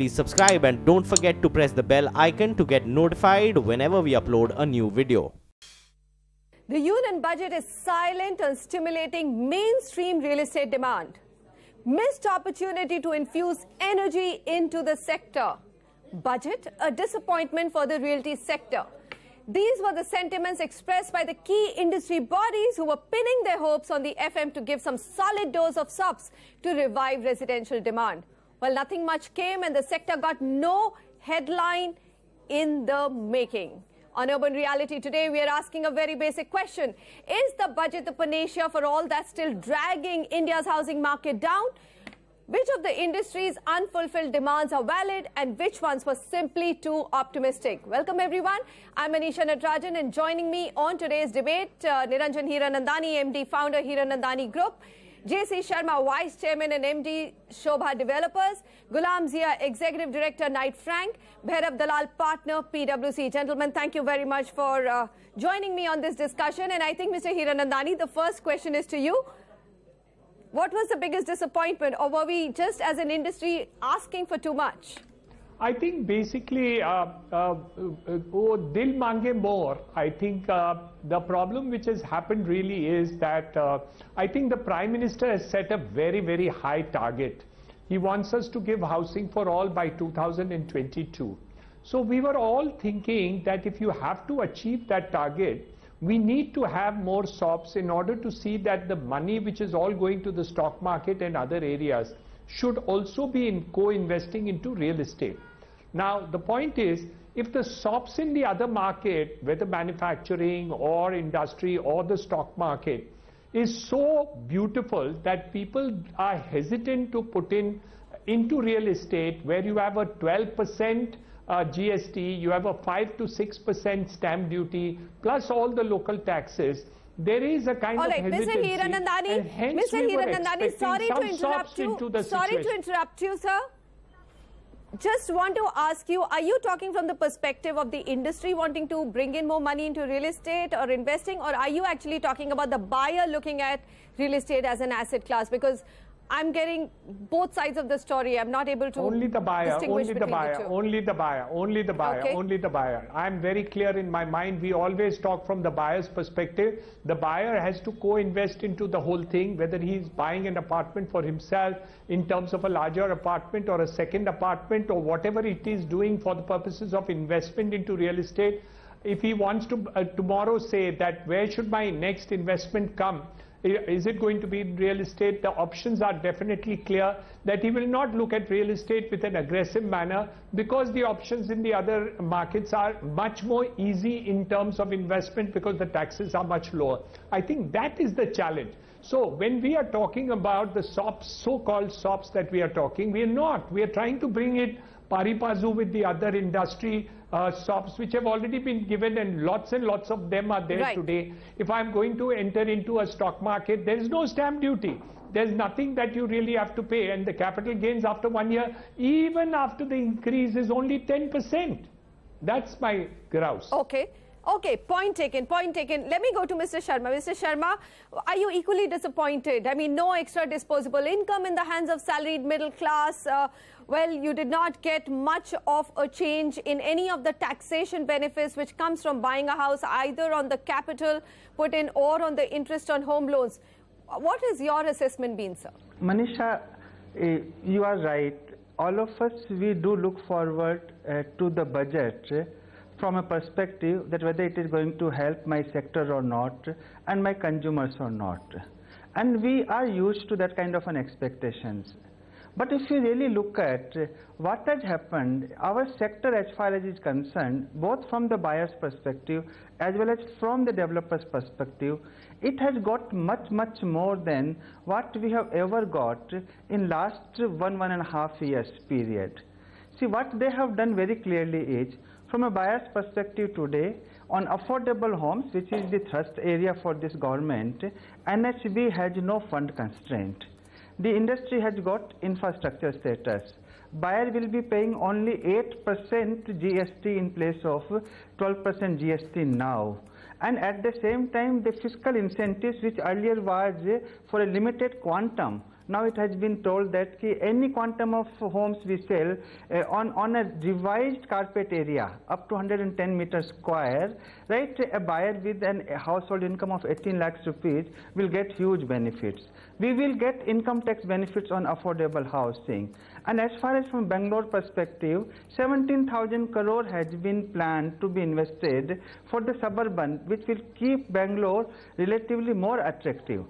please subscribe and don't forget to press the bell icon to get notified whenever we upload a new video. The union budget is silent on stimulating mainstream real estate demand. Missed opportunity to infuse energy into the sector. Budget, a disappointment for the realty sector. These were the sentiments expressed by the key industry bodies who were pinning their hopes on the FM to give some solid dose of SOPs to revive residential demand. Well, nothing much came and the sector got no headline in the making. On Urban Reality today, we are asking a very basic question. Is the budget the panacea for all that's still dragging India's housing market down? Which of the industry's unfulfilled demands are valid and which ones were simply too optimistic? Welcome everyone. I'm Manisha Natarajan and joining me on today's debate, uh, Niranjan Hiranandani, MD, founder Hiranandani Group, JC Sharma, Vice Chairman and MD, Sobha Developers, Gulam Zia, Executive Director, Knight Frank, Bhairav Dalal, Partner, PwC. Gentlemen, thank you very much for uh, joining me on this discussion. And I think, Mr. Hiranandani, the first question is to you. What was the biggest disappointment, or were we just as an industry asking for too much? I think basically, uh, uh, uh, oh, dil mange more. I think uh, the problem which has happened really is that uh, I think the Prime Minister has set a very, very high target. He wants us to give housing for all by 2022. So we were all thinking that if you have to achieve that target, we need to have more SOPs in order to see that the money which is all going to the stock market and other areas should also be in co-investing into real estate. Now, the point is, if the SOPs in the other market, whether manufacturing or industry or the stock market, is so beautiful that people are hesitant to put in into real estate where you have a 12% uh, GST, you have a 5 to 6% stamp duty, plus all the local taxes. There is a kind All of right, Mr. Hiranandani, Mr. we Hiranandani, sorry to interrupt you. Sorry to interrupt you, sir. Just want to ask you, are you talking from the perspective of the industry wanting to bring in more money into real estate or investing, or are you actually talking about the buyer looking at real estate as an asset class? Because I'm getting both sides of the story. I'm not able to Only the buyer, only the buyer, the only the buyer, only the buyer, Okay. only the buyer. I'm very clear in my mind. We always talk from the buyer's perspective. The buyer has to co-invest into the whole thing, whether he's buying an apartment for himself in terms of a larger apartment or a second apartment or whatever it is doing for the purposes of investment into real estate. If he wants to uh, tomorrow say that where should my next investment come, Is it going to be real estate? The options are definitely clear that he will not look at real estate with an aggressive manner because the options in the other markets are much more easy in terms of investment because the taxes are much lower. I think that is the challenge. So when we are talking about the SOPs, so-called SOPs that we are talking, we are not. We are trying to bring it pari passu with the other industry uh, SOPs which have already been given and lots and lots of them are there Right. today. If I'm going to enter into a stock market, there is no stamp duty. There's nothing that you really have to pay and the capital gains after one year, even after the increase is only 10%. That's my grouse. Okay. Okay, point taken, point taken. Let me go to Mr. Sharma. Mr. Sharma, are you equally disappointed? I mean, no extra disposable income in the hands of salaried middle class. Uh, well, you did not get much of a change in any of the taxation benefits which comes from buying a house, either on the capital put in or on the interest on home loans. What has your assessment been, sir? Manisha, eh, you are right. All of us, we do look forward uh, to the budget eh, from a perspective that whether it is going to help my sector or not and my consumers or not. And we are used to that kind of an expectations. But if you really look at what has happened, our sector as far as is concerned, both from the buyer's perspective as well as from the developer's perspective, it has got much, much more than what we have ever got in last one, one and a half years period. See, what they have done very clearly is, from a buyer's perspective today, on affordable homes, which is the thrust area for this government, NHB has no fund constraint. The industry has got infrastructure status. Buyer will be paying only 8% GST in place of 12% GST now. And at the same time, the fiscal incentives, which earlier was for a limited quantum, now it has been told that any quantum of homes we sell uh, on, on a revised carpet area up to 110 meters square, right, a buyer with an, a household income of 18 lakhs rupees will get huge benefits. We will get income tax benefits on affordable housing. And as far as from Bangalore perspective, 17,000 crore has been planned to be invested for the suburban, which will keep Bangalore relatively more attractive.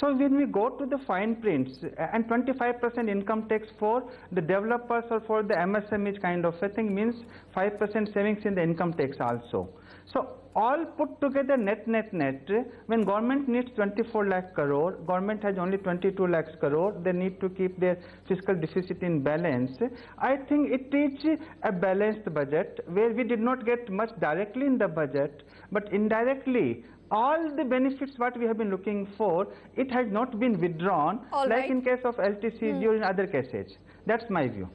So when we go to the fine prints and 25% income tax for the developers or for the MSMEs kind of a thing means 5% savings in the income tax also. So all put together net net net when government needs 24 lakh crore government has only 22 lakhs crore they need to keep their fiscal deficit in balance i think it is a balanced budget where we did not get much directly in the budget but indirectly all the benefits what we have been looking for, it has not been withdrawn All like right. in case of LTC or hmm. in other cases. That's my view.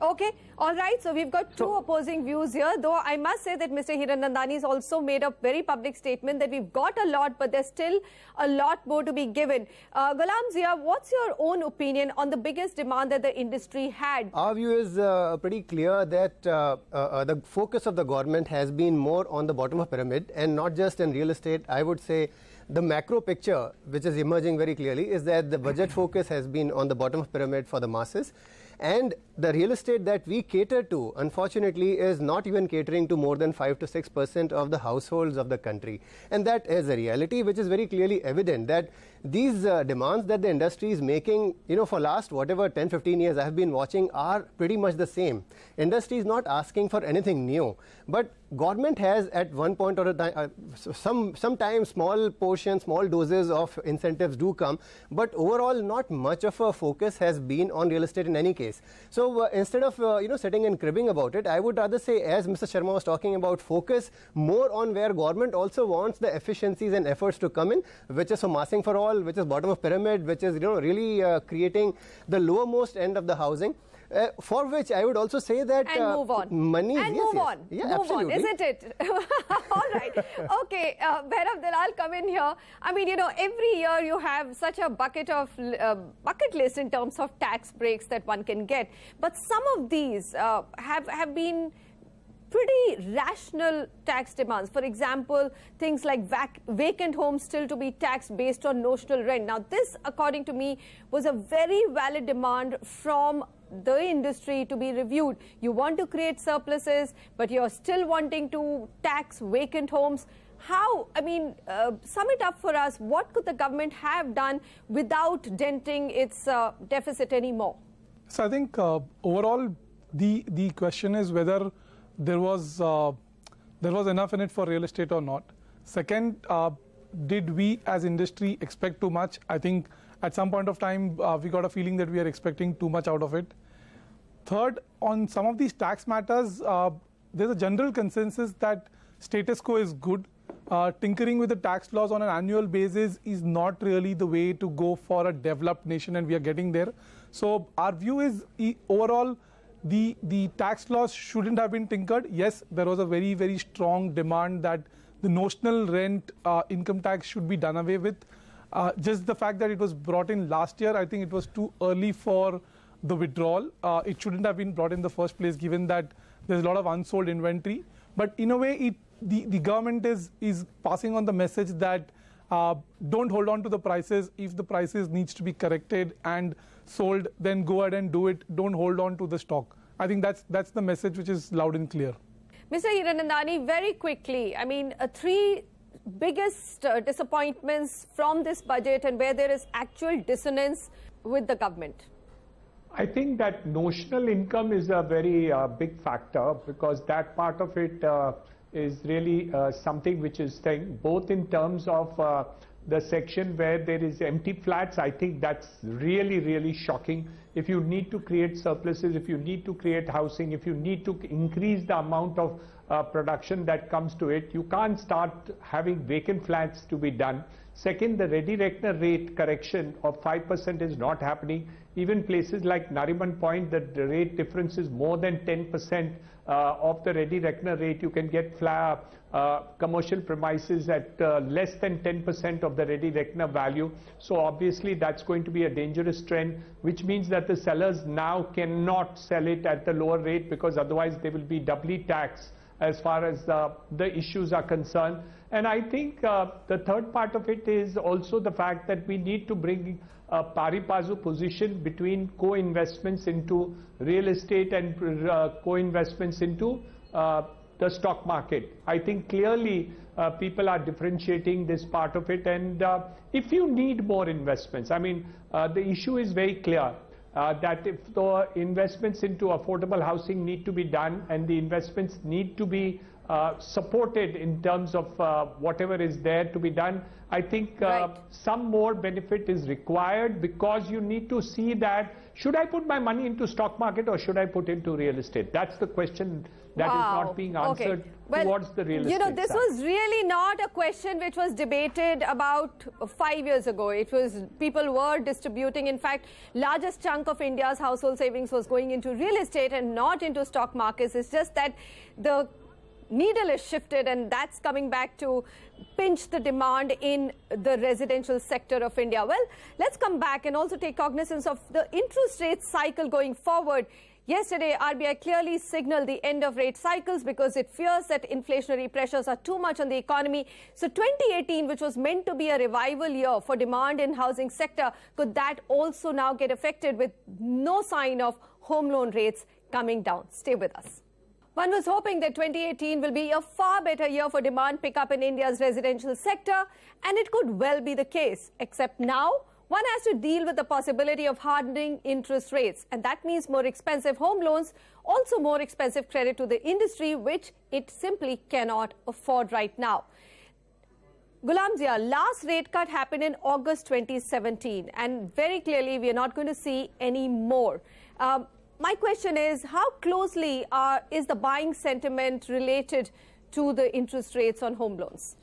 Okay, all right. So we've got two So- opposing views here. Though I must say that Mr. Hiranandani has also made a very public statement that we've got a lot, but there's still a lot more to be given. Uh, Gulam Zia, what's your own opinion on the biggest demand that the industry had? Our view is uh, pretty clear that uh, uh, uh, the focus of the government has been more on the bottom of pyramid and not just in real estate. I would say the macro picture, which is emerging very clearly, is that the budget focus has been on the bottom of pyramid for the masses. And the real estate that we cater to, unfortunately, is not even catering to more than 5 to 6 percent of the households of the country. And that is a reality which is very clearly evident that these uh, demands that the industry is making, you know, for last whatever 10, 15 years I have been watching are pretty much the same. Industry is not asking for anything new, but government has at one point or a time, uh, some sometimes small portions, small doses of incentives do come, but overall not much of a focus has been on real estate in any case. So uh, instead of uh, you know sitting and cribbing about it, I would rather say, as Mr. Sharma was talking about, focus more on where government also wants the efficiencies and efforts to come in, which is for massing for all, which is bottom of pyramid, which is you know really uh, creating the lowermost end of the housing. Uh, for which I would also say that and uh, move on. money and yes, move yes. on. Yeah, move absolutely. on, isn't it? All right. Okay, uh, Bhairav Dalal, come in here. I mean, you know, every year you have such a bucket of uh, bucket list in terms of tax breaks that one can get, but some of these uh, have have been pretty rational tax demands. For example, things like vac- vacant homes still to be taxed based on notional rent. Now, this, according to me, was a very valid demand from the industry to be reviewed. You want to create surpluses, but you're still wanting to tax vacant homes. How, I mean, uh, sum it up for us. What could the government have done without denting its uh, deficit anymore? So I think uh, overall the the question is whether there was uh, there was enough in it for real estate or not. Second, uh, did we as industry expect too much? I think at some point of time uh, we got a feeling that we are expecting too much out of it. Third, on some of these tax matters, uh, there's a general consensus that status quo is good. Uh, tinkering with the tax laws on an annual basis is not really the way to go for a developed nation, and we are getting there. So our view is overall the the tax laws shouldn't have been tinkered. Yes, there was a very very strong demand that the notional rent uh, income tax should be done away with. Uh, just the fact that it was brought in last year, I think it was too early for the withdrawal. Uh, it shouldn't have been brought in the first place, given that there's a lot of unsold inventory. But in a way, it, the, the government is, is passing on the message that uh, don't hold on to the prices. If the prices needs to be corrected and sold, then go ahead and do it. Don't hold on to the stock. I think that's, that's the message which is loud and clear. Mr. Hiranandani, very quickly, I mean, uh, three biggest uh, disappointments from this budget and where there is actual dissonance with the government. I think that notional income is a very uh, big factor because that part of it uh, is really uh, something which is thing, both in terms of uh, the section where there is empty flats. I think that's really, really shocking. If you need to create surpluses, if you need to create housing, if you need to increase the amount of uh, production that comes to it, you can't start having vacant flats to be done. Second, the ready reckoner rate correction of 5% is not happening. Even places like Nariman Point, the, rate difference is more than 10% uh, of the ready reckoner rate. You can get flat, uh, commercial premises at uh, less than 10% of the ready reckoner value. So obviously that's going to be a dangerous trend, which means that the sellers now cannot sell it at the lower rate because otherwise they will be doubly taxed as far as the, the issues are concerned. And I think uh, the third part of it is also the fact that we need to bring a pari passu position between co-investments into real estate and uh, co-investments into uh, the stock market. I think clearly uh, people are differentiating this part of it and uh, if you need more investments, I mean uh, the issue is very clear. Uh, that if the investments into affordable housing need to be done and the investments need to be uh, supported in terms of uh, whatever is there to be done. I think uh, Right. some more benefit is required because you need to see that should I put my money into stock market or should I put into real estate? That's the question that is Wow. not being Okay. Well, towards the real estate? You know, this side. was really not a question which was debated about five years ago. It was people were distributing. In fact, largest chunk of India's household savings was going into real estate and not into stock markets. It's just that the needle is shifted and that's coming back to pinch the demand in the residential sector of India. Well, let's come back and also take cognizance of the interest rate cycle going forward. Yesterday, RBI clearly signaled the end of rate cycles because it fears that inflationary pressures are too much on the economy. So 2018, which was meant to be a revival year for demand in housing sector, could that also now get affected with no sign of home loan rates coming down? Stay with us. One was hoping that 2018 will be a far better year for demand pickup in India's residential sector, and it could well be the case. Except now, one has to deal with the possibility of hardening interest rates, and that means more expensive home loans, also more expensive credit to the industry, which it simply cannot afford right now. Gulam Zia, last rate cut happened in August 2017, and very clearly we are not going to see any more. Um, my question is, how closely are, is the buying sentiment related to the interest rates on home loans?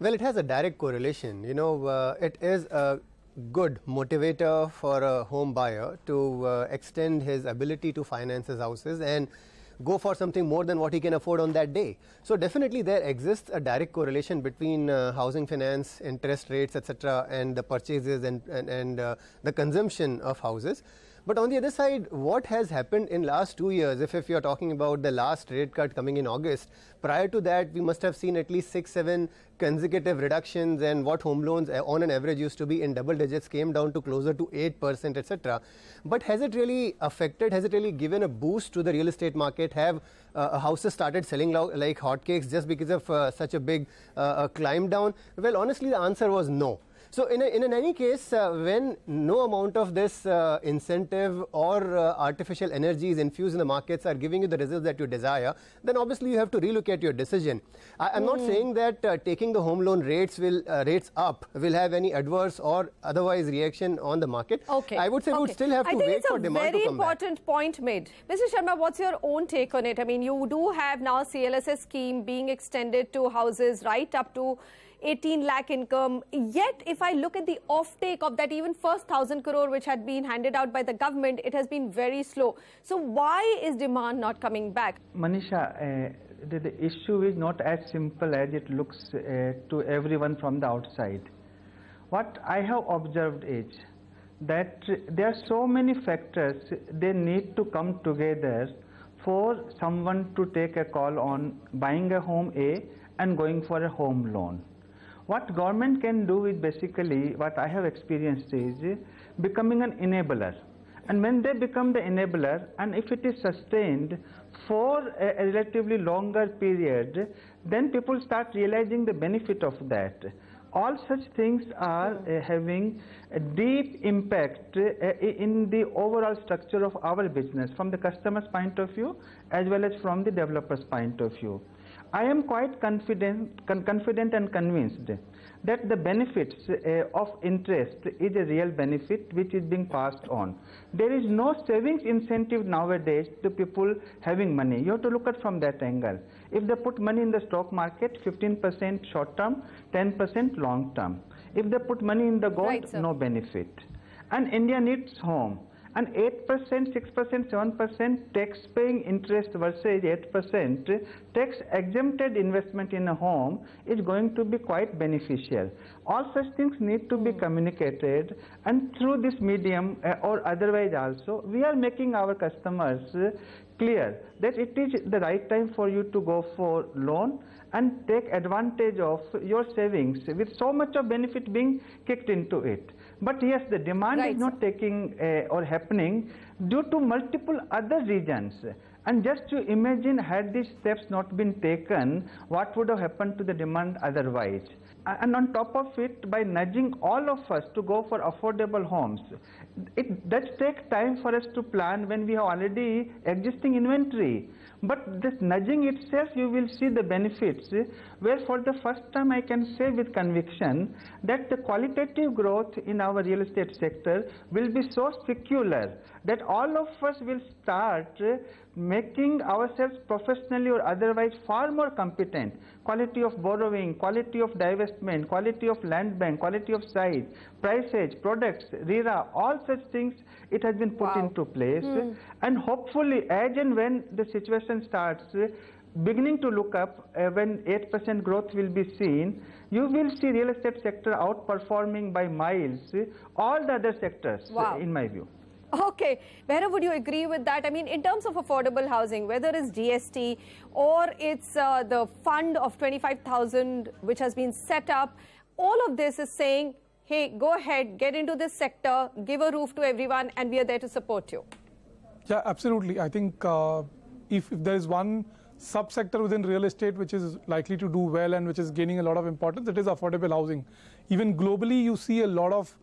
Well, it has a direct correlation. You know, uh, it is good motivator for a home buyer to uh, extend his ability to finance his houses and go for something more than what he can afford on that day. So definitely there exists a direct correlation between uh, housing finance, interest rates, etc., and the purchases and and, and uh, the consumption of houses. But on the other side, what has happened in last two years, if, if you're talking about the last rate cut coming in August, prior to that, we must have seen at least six, seven consecutive reductions and what home loans uh, on an average used to be in double digits came down to closer to 8%, etc. But has it really affected, has it really given a boost to the real estate market? Have uh, houses started selling like hotcakes just because of uh, such a big uh, uh, climb down? Well, honestly, the answer was no. So in, a, in any case, uh, when no amount of this uh, incentive or uh, artificial is infused in the markets are giving you the results that you desire, then obviously you have to relook at your decision. I, am not saying that uh, taking the home loan rates will uh, rates up will have any adverse or otherwise reaction on the market. Okay. I would say we would still have to wait for demand to come back. it's a very important point made. Mr. Sharma, what's your own take on it? I mean, you do have now CLSS scheme being extended to houses right up to 18 lakh income. Yet, if I look at the offtake of that even first thousand crore which had been handed out by the government, it has been very slow. So why is demand not coming back? Manisha, uh, the, the issue is not as simple as it looks uh, to everyone from the outside. What I have observed is that there are so many factors they need to come together for someone to take a call on buying a home A and going for a home loan. What government can do is basically what I have experienced is becoming an enabler. And when they become the enabler, and if it is sustained for a, relatively longer period, then people start realizing the benefit of that. All such things are uh, having a deep impact uh, in the overall structure of our business from the customer's point of view as well as from the developer's point of view. I am quite confident, con- confident and convinced that the benefits uh, of interest is a real benefit which is being passed on. There is no savings incentive nowadays to people having money. You have to look at from that angle. If they put money in the stock market, 15% short term, 10% long term. If they put money in the gold, Right, no benefit. And India needs home. And 8%, 6%, 7% tax paying interest versus 8% tax exempted investment in a home is going to be quite beneficial. All such things need to be communicated and through this medium uh, or otherwise also, we are making our customers uh, clear that it is the right time for you to go for loan and take advantage of your savings with so much of benefit being kicked into it. But yes, the demand Right, is not taking uh, or happening due to multiple other reasons. And just to imagine, had these steps not been taken, what would have happened to the demand otherwise? And on top of it, by nudging all of us to go for affordable homes, it does take time for us to plan when we have already existing inventory. But this nudging itself, you will see the benefits, where for the first time I can say with conviction that the qualitative growth in our real estate sector will be so secular that all of us will start making ourselves professionally or otherwise far more competent. Quality of borrowing, quality of divestment, quality of land bank, quality of size, prices, products, RERA, all such things it has been put Wow. into place. And hopefully, as and when the situation starts beginning to look up, uh, when 8% growth will be seen, you will see real estate sector outperforming by miles all the other sectors, Wow. in my view. Okay, Bhairav, would you agree with that? I mean, in terms of affordable housing, whether it's GST or it's uh, the fund of 25,000 which has been set up, all of this is saying, hey, go ahead, get into this sector, give a roof to everyone, and we are there to support you. Yeah, absolutely. I think uh, if, if there is one subsector within real estate which is likely to do well and which is gaining a lot of importance, it is affordable housing. Even globally, you see a lot of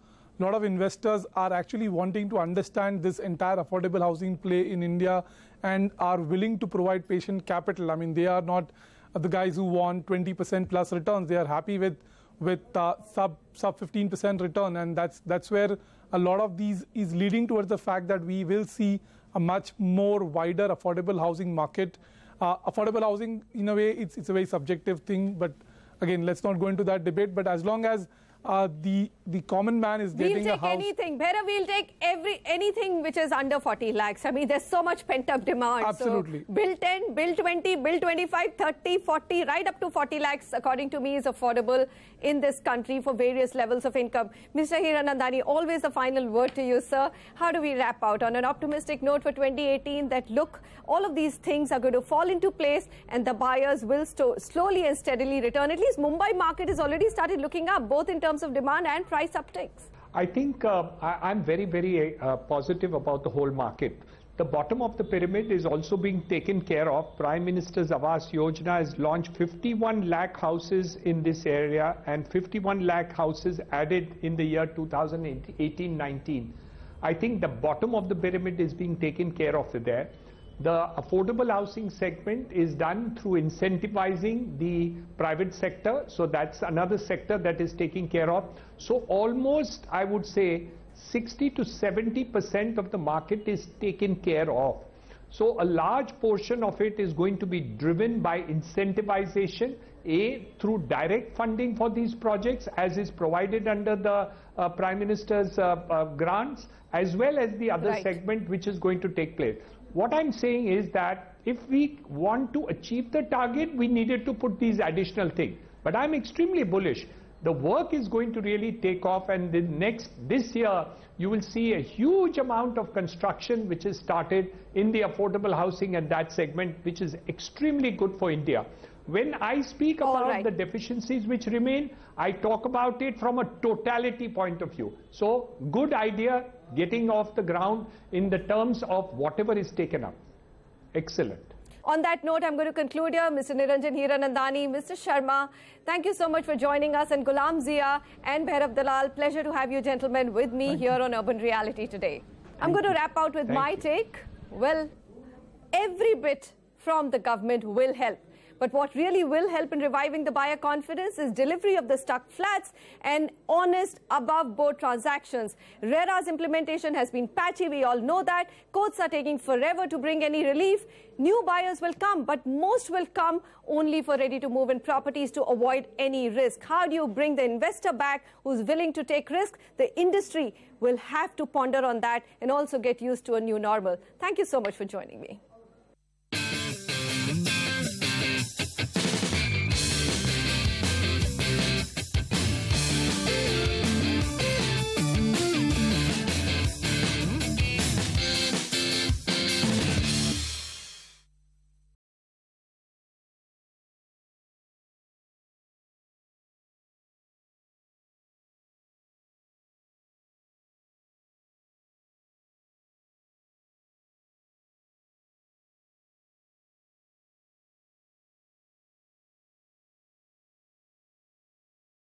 lot of investors are actually wanting to understand this entire affordable housing play in India and are willing to provide patient capital. I mean, they are not the guys who want 20% plus returns. They are happy with with uh, sub sub 15% return, and that's that's where a lot of these is leading towards the fact that we will see a much more wider affordable housing market. Uh, affordable housing, in a way, it's it's a very subjective thing, but again, let's not go into that debate. But as long as uh, the the common man is We'll getting a take anything. Better we'll take every anything which is under 40 lakhs. I mean, there's so much pent up demand. Absolutely. So build 10, build 20, build 25, 30, 40, right up to 40 lakhs, according to me, is affordable in this country for various levels of income. Mr. Hiranandani, always the final word to you, sir. How do we wrap out on an optimistic note for 2018 that look, all of these things are going to fall into place and the buyers will slowly and steadily return. At least Mumbai market has already started looking up, both in terms of demand and price upticks. I think uh, I, am very, very uh, positive about the whole market. The bottom of the pyramid is also being taken care of. Prime Minister's Awas Yojana has launched 51 lakh houses in this area and 51 lakh houses added in the year 2018-19. I think the bottom of the pyramid is being taken care of there. The affordable housing segment is done through incentivizing the private sector. So that's another sector that is taken care of. So almost, I would say, 60 to 70 percent of the market is taken care of. So a large portion of it is going to be driven by incentivization, A, through direct funding for these projects as is provided under the uh, Prime Minister's uh, uh, grants, as well as the other Right. segment which is going to take place. What I'm saying is that if we want to achieve the target, we needed to put these additional things. But I'm extremely bullish. The work is going to really take off and the next, this year, you will see a huge amount of construction which is started in the affordable housing and that segment, which is extremely good for India. When I speak about right. the deficiencies which remain, I talk about it from a totality point of view. So, good idea getting off the ground in the terms of whatever is taken up. Excellent. On that note, I'm going to conclude here. Mr. Niranjan Hiranandani, Mr. Sharma, thank you so much for joining us. And Gulam Zia and Bhairav Dalal, pleasure to have you gentlemen with me here on Urban Reality today. I'm going to wrap out with Thank my you. take. Well, every bit from the government will help. But what really will help in reviving the buyer confidence is delivery of the stuck flats and honest above board transactions. RERA's implementation has been patchy, we all know that. Courts are taking forever to bring any relief. New buyers will come, but most will come only for ready to move in properties to avoid any risk. How do you bring the investor back who's willing to take risk? The industry will have to ponder on that and also get used to a new normal. Thank you so much for joining me.